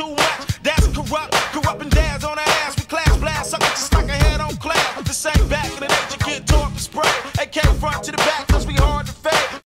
too much. That's corrupt. Corrupt and dads on the ass. We class blast. Suckers just like a head on cloud. This ain't back in the day. You get torn up spray. They AK front to the back.